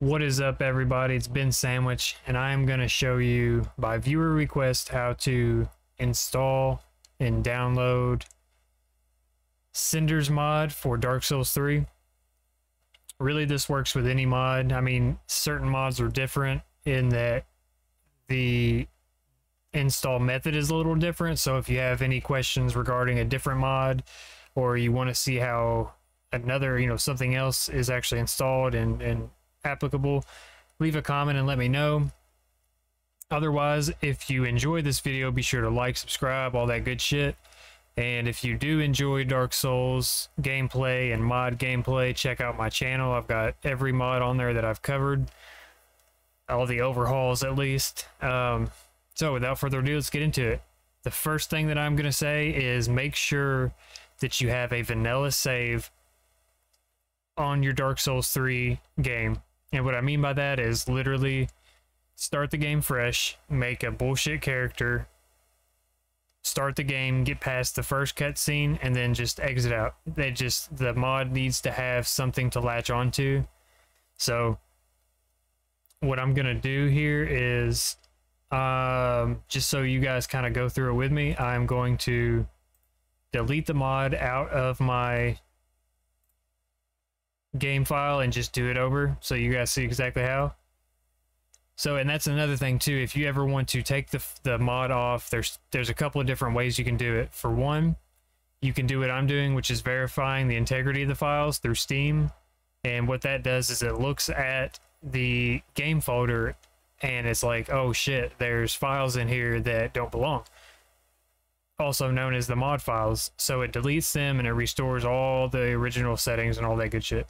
What is up, everybody? It's Ben Sandwich, and I am going to show you by viewer request how to install and download Cinders mod for Dark Souls 3. Really, this works with any mod. I mean, certain mods are different in that the install method is a little different. So if you have any questions regarding a different mod, or you want to see how another, you know, something else is actually installed and, and applicable, leave a comment and let me know. Otherwise, if you enjoyed this video, be sure to like, subscribe, all that good shit. And if you do enjoy Dark Souls gameplay and mod gameplay, check out my channel. I've got every mod on there that I've covered, all the overhauls at least. Um, so without further ado, let's get into it. The first thing that I'm going to say is make sure that you have a vanilla save on your Dark Souls 3 game. And what I mean by that is literally start the game fresh, make a bullshit character, start the game, get past the first cutscene, and then just exit out. They just the mod needs to have something to latch onto. So what I'm gonna do here is um, just so you guys kind of go through it with me, I'm going to delete the mod out of my game file and just do it over so you guys see exactly how. So, and that's another thing too. If you ever want to take the, the mod off, there's there's a couple of different ways you can do it. For one, you can do what I'm doing, which is verifying the integrity of the files through Steam. And what that does is it looks at the game folder and it's like, oh shit, there's files in here that don't belong. Also known as the mod files. So it deletes them and it restores all the original settings and all that good shit.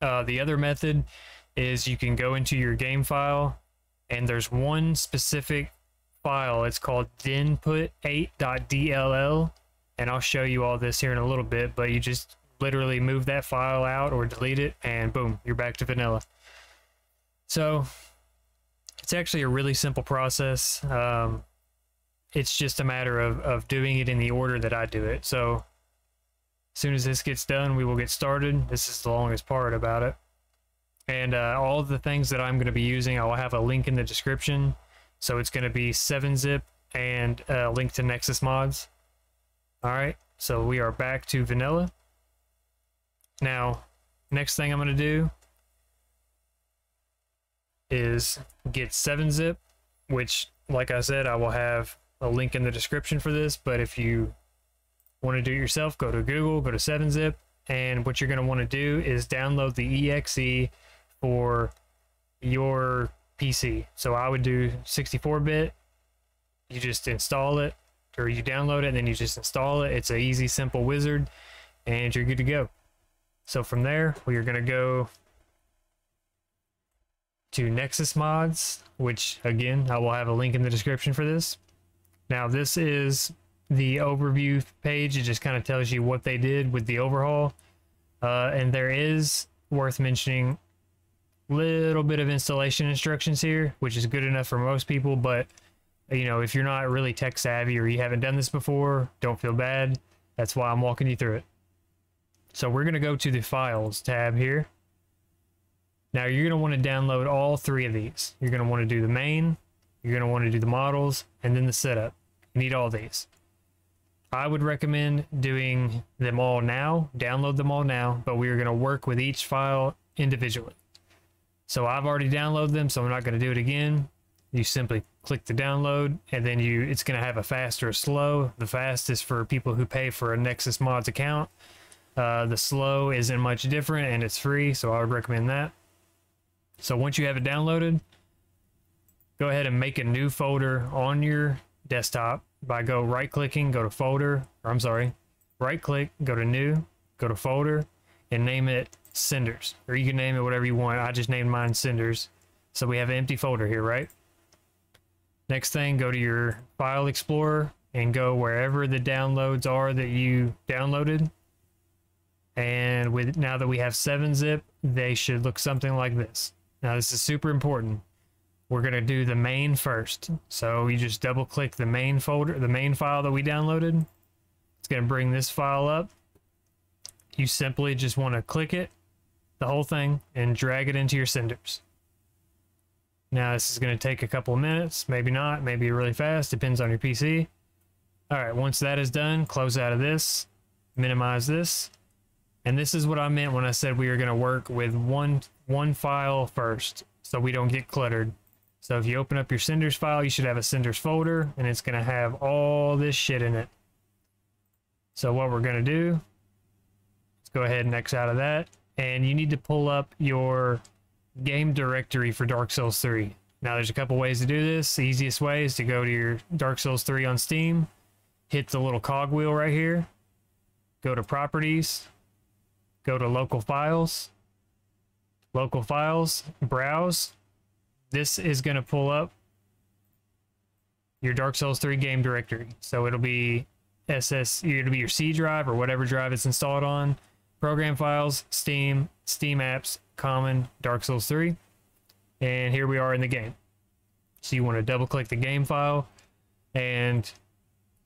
Uh, the other method is you can go into your game file and there's one specific file. It's called dinput8.dll and I'll show you all this here in a little bit, but you just literally move that file out or delete it and boom, you're back to vanilla. So it's actually a really simple process. Um, it's just a matter of, of doing it in the order that I do it. So soon as this gets done, we will get started. This is the longest part about it. And uh, all the things that I'm going to be using, I will have a link in the description. So it's going to be 7-zip and a link to Nexus mods. All right, so we are back to vanilla. Now, next thing I'm going to do is get 7-zip, which, like I said, I will have a link in the description for this. But if you want to do it yourself, go to Google, go to 7-zip, and what you're going to want to do is download the exe for your PC. So I would do 64-bit. You just install it, or you download it, and then you just install it. It's an easy, simple wizard, and you're good to go. So from there, we are going to go to Nexus mods, which again, I will have a link in the description for this. Now, this is the overview page. It just kind of tells you what they did with the overhaul. Uh, and there is worth mentioning little bit of installation instructions here, which is good enough for most people. But, you know, if you're not really tech savvy or you haven't done this before, don't feel bad. That's why I'm walking you through it. So we're going to go to the files tab here. Now you're going to want to download all three of these. You're going to want to do the main, you're going to want to do the models, and then the setup. You need all these. I would recommend doing them all now, download them all now, but we are going to work with each file individually. So I've already downloaded them, so I'm not going to do it again. You simply click the download and then you it's going to have a fast or a slow. The fast is for people who pay for a Nexus Mods account. Uh, the slow isn't much different and it's free, so I would recommend that. So once you have it downloaded, go ahead and make a new folder on your desktop by go right clicking, go to folder, or I'm sorry, right click, go to new, go to folder, and name it Cinders. Or you can name it whatever you want. I just named mine Cinders. So we have an empty folder here, right? Next thing, go to your file explorer and go wherever the downloads are that you downloaded. And with now that we have 7-zip, they should look something like this. Now this is super important. We're going to do the main first. So you just double click the main folder, the main file that we downloaded. It's going to bring this file up. You simply just want to click it the whole thing and drag it into your cinders. Now this is going to take a couple of minutes, maybe not, maybe really fast, depends on your PC. All right, once that is done, close out of this, minimize this. And this is what I meant when I said we are going to work with one one file first so we don't get cluttered. So if you open up your cinders file, you should have a cinders folder and it's going to have all this shit in it. So what we're going to do, let's go ahead and X out of that. And you need to pull up your game directory for Dark Souls 3. Now there's a couple ways to do this. The easiest way is to go to your Dark Souls 3 on Steam, hit the little cogwheel right here, go to properties, go to local files, local files, browse. This is going to pull up your Dark Souls 3 game directory. So it'll be SS, it'll be your C drive or whatever drive it's installed on, program files, Steam, Steam apps, common, Dark Souls 3. And here we are in the game. So you want to double click the game file and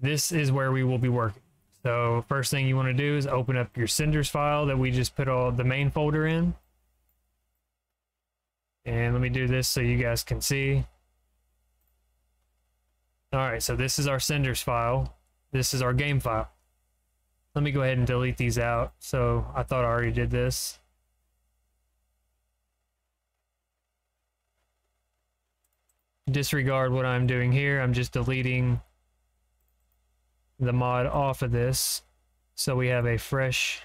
this is where we will be working. So first thing you want to do is open up your cinders file that we just put all the main folder in. And let me do this so you guys can see. All right, so this is our cinders file. This is our game file. Let me go ahead and delete these out. So I thought I already did this. Disregard what I'm doing here. I'm just deleting the mod off of this so we have a fresh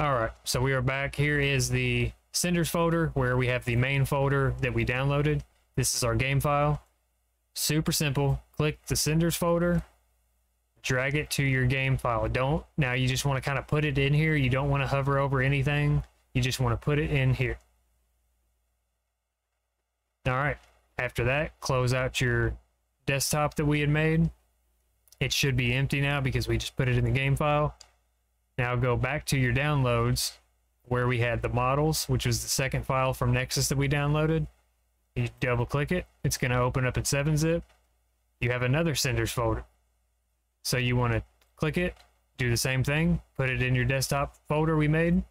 all right so we are back. Here is the cinders folder where we have the main folder that we downloaded. This is our game file. Super simple. Click the cinders folder. Drag it to your game file. Don't now you just want to kind of put it in here. You don't want to hover over anything. You just want to put it in here. All right after that, close out your desktop that we had made. It should be empty now because we just put it in the game file. Now go back to your downloads where we had the models, which was the second file from Nexus that we downloaded. You double click it, it's going to open up in 7-zip. You have another cinders folder. So you want to click it, do the same thing, put it in your desktop folder we made.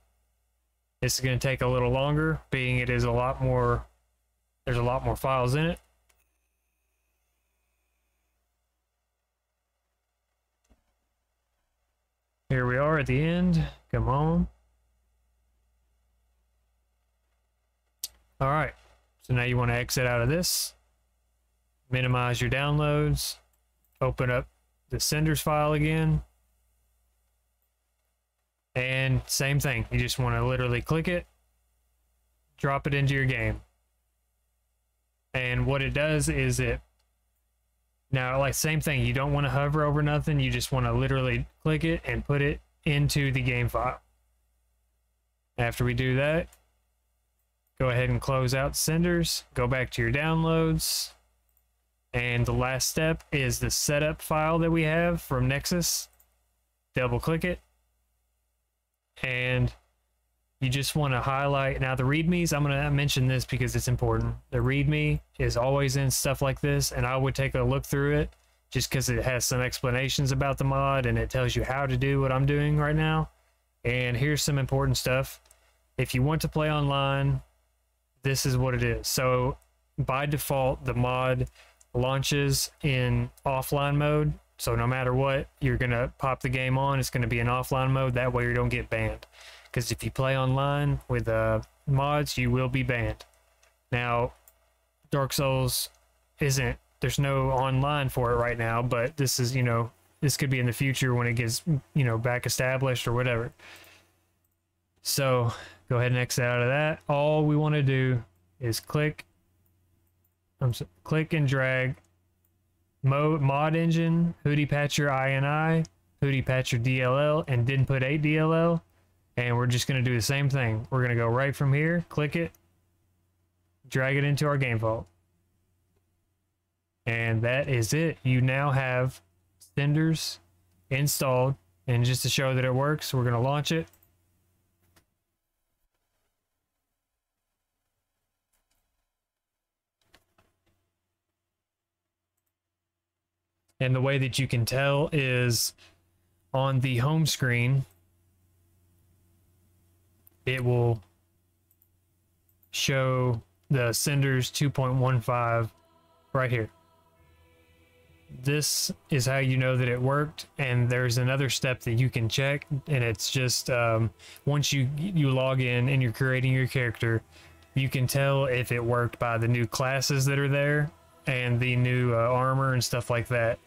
This is going to take a little longer, being it is a lot more there's a lot more files in it. Here we are at the end. Come on. All right. So now you want to exit out of this, minimize your downloads, open up the cinders file again. And same thing. You just want to literally click it, drop it into your game. And what it does is it now like same thing, you don't want to hover over nothing, you just want to literally click it and put it into the game file. After we do that, go ahead and close out Cinders, go back to your downloads, and the last step is the setup file that we have from Nexus. Double click it, and you just want to highlight now the readmes i'm going to mention this because it's important. The readme is always in stuff like this and i would take a look through it just because it has some explanations about the mod and it tells you how to do what i'm doing right now. And here's some important stuff. If you want to play online this is what it is. So by default the mod launches in offline mode. So no matter what you're going to pop the game on. It's going to be in offline mode. That way you don't get banned because if you play online with uh, mods, you will be banned. Now, Dark Souls isn't, there's no online for it right now, but this is, you know, this could be in the future when it gets, you know, back established or whatever. So go ahead and exit out of that. All we want to do is click, um, so click and drag mod, mod engine, HoodiePatcher INI, HoodiePatcher DLL, and dinput8 DLL and we're just going to do the same thing. We're going to go right from here, click it, drag it into our game vault. And that is it. You now have Cinders installed. And just to show that it works, we're going to launch it. And the way that you can tell is on the home screen, it will show the Cinders 2.15 right here. This is how you know that it worked, and there's another step that you can check, and it's just um, once you you log in and you're creating your character, you can tell if it worked by the new classes that are there and the new uh, armor and stuff like that.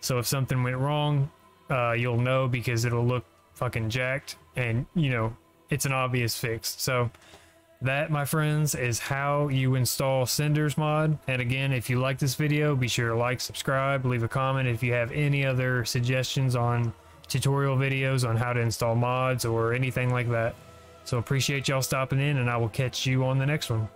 So if something went wrong, uh, you'll know because it'll look fucking jacked, and you know it's an obvious fix. So that, my friends, is how you install Cinders mod. And again, if you like this video, be sure to like, subscribe, leave a comment if you have any other suggestions on tutorial videos on how to install mods or anything like that. So appreciate y'all stopping in and I will catch you on the next one.